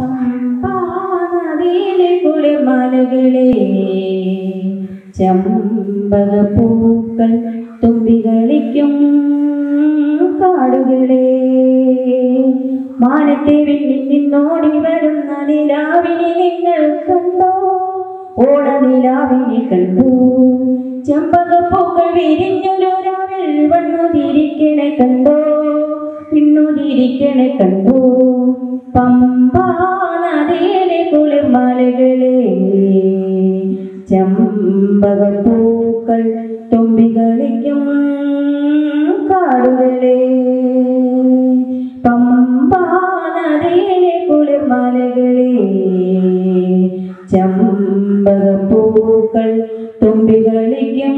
പമ്പാനദിയിലെ കുളിർമലകളെ ചമ്പകപ്പൂക്കൾ തുമ്പികളിക്കും കാടുകളെ. മാനത്തെ വിണ്ണിൽ നിന്നോടി വരുന്ന നിലാവിനെ നിങ്ങൾ കണ്ടോ? ഓട നിലാവിനെ കണ്ടു. ചെമ്പകപ്പൂക്കൾ വിരിഞ്ഞൊരു രാവിൽ വണ്ണുതിരിക്കണെ കണ്ടോ? പിണ്ണുതിരിക്കണെ കണ്ടോ. പമ്പാ ചെമ്പകപ്പൂക്കൾ തുമ്പികളിക്കും കാടുകളെ. പമ്പാ നദിയിലെ കുളിർമലകളെ. ചെമ്പകപ്പൂക്കൾ തുമ്പികളിക്കും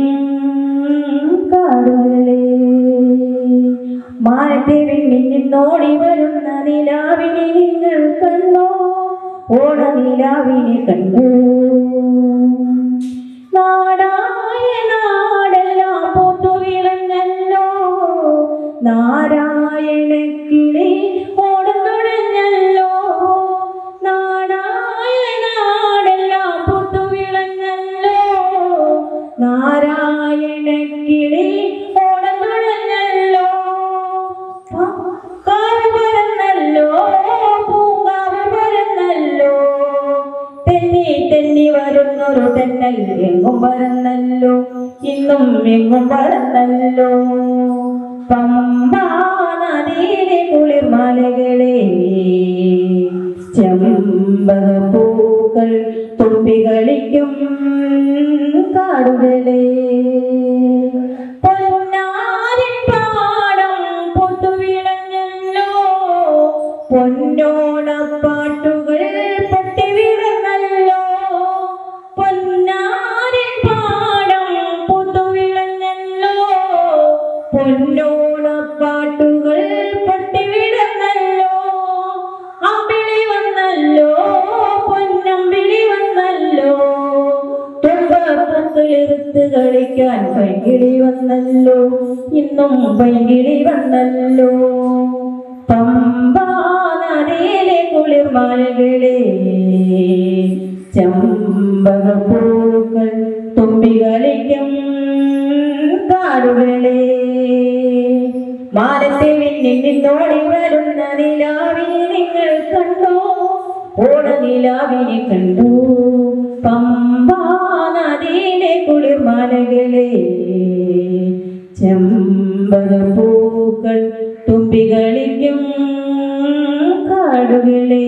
കാടുകളെ. മാനത്തെ വിണ്ണിൽ നോടി വരുന്ന നിലാവിനെ നിങ്ങൾ കണ്ടോ? ഓണ നിലാവിനെ കണ്ടു. തെന്നി വരുന്നൊരു തെന്നൽ എങ്ങും പരന്നല്ലോ ഇന്നും എങ്ങും പരന്നല്ലോ പമ്പാ നദിയിലെ കുളിർമലകളെ തുമ്പി കളിക്കും കാടുകളെ. പൊന്നാരിൻ പൊന്നോണപ്പാട്ടുകൾ പൊട്ടിവിടുന്നല്ലോ. അമ്പിളി വന്നല്ലോ പൊന്നമ്പിളി വന്നല്ലോ. തുമ്പപ്പൂക്കളിരുത്ത് കളിക്കാൻ പൈകിളി വന്നല്ലോ. ഇന്നും പൈകിളി വന്നല്ലോ. പമ്പാ നദിയിലെ കുളിർമാലകളെ തുമ്പി തുമ്പികളിക്കും കാടുകളെ വാനത്തെ വിണ്ണിൽ നിന്നോടി വരുന്ന നിലാവിനെ നിങ്ങൾ കണ്ടോ? ഓണ നിലാവിനെ കണ്ടോ. പമ്പാ നദിയിലെ കുളിർമാലകളെ ചെമ്പകപ്പൂക്കൾ തുമ്പികളിക്കും കാടുകളെ.